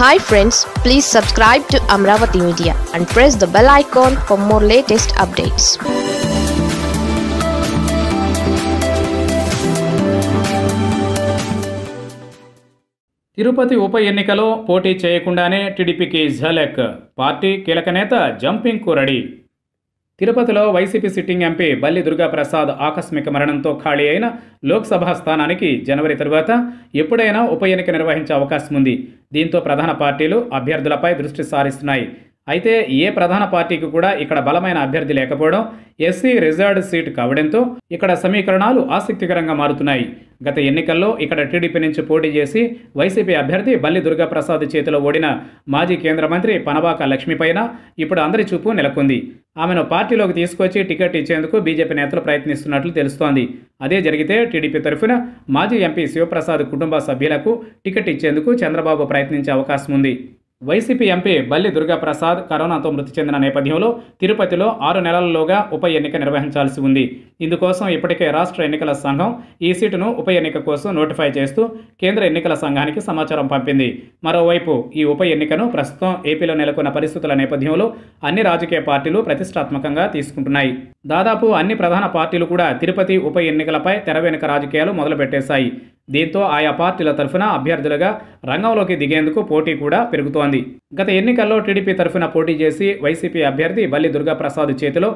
Hi friends please subscribe to Amaravati media and press the bell icon for more latest updates Tirupati ఉప ఎన్నికలో పోటీ చేయకుండానే టీడీపీకి ఝలక్. పార్టీ కీలక నేత జంపింగ్కు రెడీ. తిరుపతిలో YCP sitting MP Balli Durgaprasad ఆకస్మిక మరణంతో ఖాళీ అయిన లోక్సభ స్థానానికి జనవరి తరువాత ఎప్పుడైనా ఉప ఎన్నిక నిర్వహించే అవకాశం ఉంది. దీంతో ప్రధాన పార్టీలు అభ్యర్థులపై దృష్టి సారిస్తున్నాయి. అయితే ఏ ప్రధాన పార్టీకి కూడా ఇక్కడ బలమైన అభ్యర్థి లేకపోవడం ఎస్సీ రిజర్వ్డ్ సీట్ కావడంతో ఇక్కడ సమీకరణాలు ఆసక్తికరంగా మారుతున్నాయి. గత ఎన్నికల్లో ఇక్కడ టీడీపీ నుంచి పోటీ చేసి వైసీపీ అభ్యర్థి బల్లి దుర్గాప్రసాద్ చేతిలో ఓడిన మాజీ కేంద్ర మంత్రి పనబాక లక్ష్మిపైన ఇప్పుడు అందరి చూపు నెలకొంది. ఆమెను పార్టీలోకి తీసుకొచ్చి టికెట్ ఇచ్చేందుకు బీజేపీ నేతలు ప్రయత్నిస్తున్నట్లు తెలుస్తోంది. అదే జరిగితే టీడీపీ తరఫున మాజీ ఎంపీ శివప్రసాద్ కుటుంబ సభ్యులకు టికెట్ ఇచ్చేందుకు చంద్రబాబు ప్రయత్నించే అవకాశం ఉంది. వైసీపీ ఎంపీ బల్లి దుర్గాప్రసాద్ కరోనాతో మృతి చెందిన నేపథ్యంలో తిరుపతిలో ఆరు నెలలలోగా ఉప ఎన్నిక నిర్వహించాల్సి ఉంది. ఇందుకోసం ఇప్పటికే రాష్ట్ర ఎన్నికల సంఘం ఈ సీటును ఉప ఎన్నిక కోసం నోటిఫై చేస్తూ కేంద్ర ఎన్నికల సంఘానికి సమాచారం పంపింది. మరోవైపు ఈ ఉప ఎన్నికను ప్రస్తుతం ఏపీలో నెలకొన్న పరిస్థితుల నేపథ్యంలో అన్ని రాజకీయ పార్టీలు ప్రతిష్టాత్మకంగా తీసుకుంటున్నాయి. దాదాపు అన్ని ప్రధాన పార్టీలు కూడా తిరుపతి ఉప ఎన్నికలపై తెర వెనుక రాజకీయాలు మొదలుపెట్టేశాయి. దీంతో ఆయా పార్టీల తరఫున అభ్యర్థులుగా రంగంలోకి దిగేందుకు పోటీ కూడా పెరుగుతోంది. గత ఎన్నికల్లో టీడీపీ తరఫున పోటీ చేసి వైసీపీ అభ్యర్థి బల్లి దుర్గాప్రసాద్ చేతిలో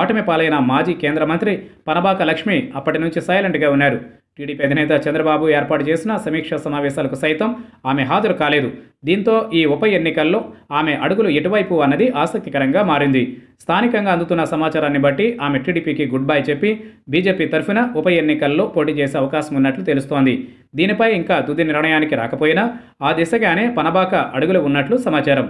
ఓటమి పాలైన మాజీ కేంద్ర మంత్రి పనబాక లక్ష్మి అప్పటి నుంచి సైలెంట్గా ఉన్నారు. టీడీపీ అధినేత చంద్రబాబు ఏర్పాటు చేసిన సమీక్షా సమావేశాలకు సైతం ఆమె హాజరు కాలేదు. దీంతో ఈ ఉప ఎన్నికల్లో ఆమె అడుగులు ఎటువైపు అన్నది ఆసక్తికరంగా మారింది. స్థానికంగా అందుతున్న సమాచారాన్ని బట్టి ఆమె టీడీపీకి గుడ్ బై చెప్పి బీజేపీ తరఫున ఉప ఎన్నికల్లో పోటీ చేసే అవకాశం ఉన్నట్లు తెలుస్తోంది. దీనిపై ఇంకా తుది నిర్ణయానికి రాకపోయినా ఆ దిశగానే పనబాక అడుగులు ఉన్నట్లు సమాచారం.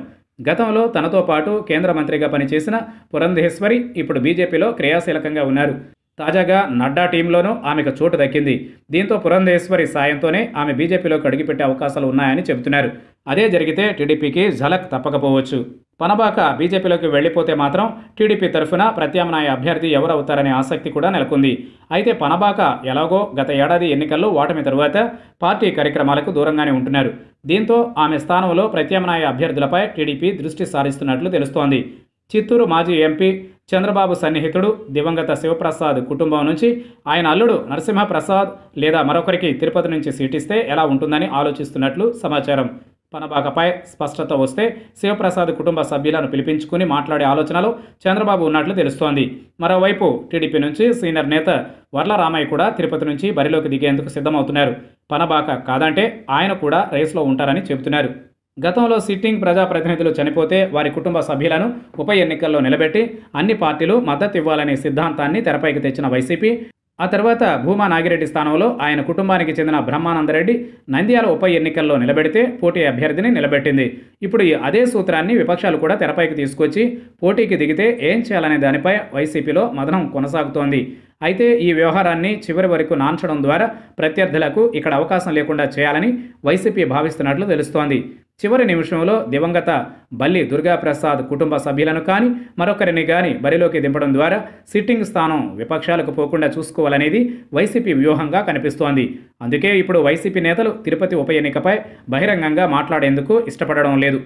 గతంలో తనతో పాటు కేంద్ర మంత్రిగా పనిచేసిన పురంధేశ్వరి ఇప్పుడు బీజేపీలో క్రియాశీలకంగా ఉన్నారు. తాజాగా నడ్డా టీంలోనూ ఆమెకు చోటు దక్కింది. దీంతో పురంధేశ్వరి సాయంతోనే ఆమె బీజేపీలోకి అడుగుపెట్టే అవకాశాలు ఉన్నాయని చెబుతున్నారు. అదే జరిగితే టీడీపీకి ఝలక్ తప్పకపోవచ్చు. పనబాక బీజేపీలోకి వెళ్ళిపోతే మాత్రం టీడీపీ తరఫున ప్రత్యామ్నాయ అభ్యర్థి ఎవరవుతారనే ఆసక్తి కూడా నెలకొంది. అయితే పనబాక ఎలాగో గత ఏడాది ఎన్నికల్లో ఓటమి తరువాత పార్టీ కార్యక్రమాలకు దూరంగానే ఉంటున్నారు. దీంతో ఆమె స్థానంలో ప్రత్యామ్నాయ అభ్యర్థులపై టీడీపీ దృష్టి సారిస్తున్నట్లు తెలుస్తోంది. చిత్తూరు మాజీ ఎంపీ చంద్రబాబు సన్నిహితుడు దివంగత శివప్రసాద్ కుటుంబం నుంచి ఆయన అల్లుడు నరసింహప్రసాద్ లేదా మరొకరికి తిరుపతి నుంచి సీటిస్తే ఎలా ఉంటుందని ఆలోచిస్తున్నట్లు సమాచారం. పనబాకపై స్పష్టత వస్తే శివప్రసాద్ కుటుంబ సభ్యులను పిలిపించుకుని మాట్లాడే ఆలోచనలో చంద్రబాబు ఉన్నట్లు తెలుస్తోంది. మరోవైపు టీడీపీ నుంచి సీనియర్ నేత వర్ల రామయ్య కూడా తిరుపతి నుంచి బరిలోకి దిగేందుకు సిద్ధమవుతున్నారు. పనబాక కాదంటే ఆయన కూడా రేసులో ఉంటారని చెబుతున్నారు. గతంలో సిట్టింగ్ ప్రజాప్రతినిధులు చనిపోతే వారి కుటుంబ సభ్యులను ఉప ఎన్నికల్లో నిలబెట్టి అన్ని పార్టీలు మద్దతు ఇవ్వాలనే సిద్ధాంతాన్ని తెరపైకి తెచ్చిన వైసీపీ ఆ తర్వాత భూమా నాగిరెడ్డి స్థానంలో ఆయన కుటుంబానికి చెందిన బ్రహ్మానందరెడ్డి నంద్యాల ఉప ఎన్నికల్లో నిలబెడితే పోటీ అభ్యర్థిని నిలబెట్టింది. ఇప్పుడు ఈ అదే సూత్రాన్ని విపక్షాలు కూడా తెరపైకి తీసుకొచ్చి పోటీకి దిగితే ఏం చేయాలనే దానిపై వైసీపీలో మదనం కొనసాగుతోంది. అయితే ఈ వ్యవహారాన్ని చివరి వరకు నాంచడం ద్వారా ప్రత్యర్థులకు ఇక్కడ అవకాశం లేకుండా చేయాలని వైసీపీ భావిస్తున్నట్లు తెలుస్తోంది. చివరి నిమిషంలో దివంగత బల్లి దుర్గాప్రసాద్ కుటుంబ సభ్యులను కానీ మరొకరిని కానీ బరిలోకి దింపడం ద్వారా సిట్టింగ్ స్థానం విపక్షాలకు పోకుండా చూసుకోవాలనేది వైసీపీ వ్యూహంగా కనిపిస్తోంది. అందుకే ఇప్పుడు వైసీపీ నేతలు తిరుపతి ఉప ఎన్నికపై బహిరంగంగా మాట్లాడేందుకు ఇష్టపడడం లేదు.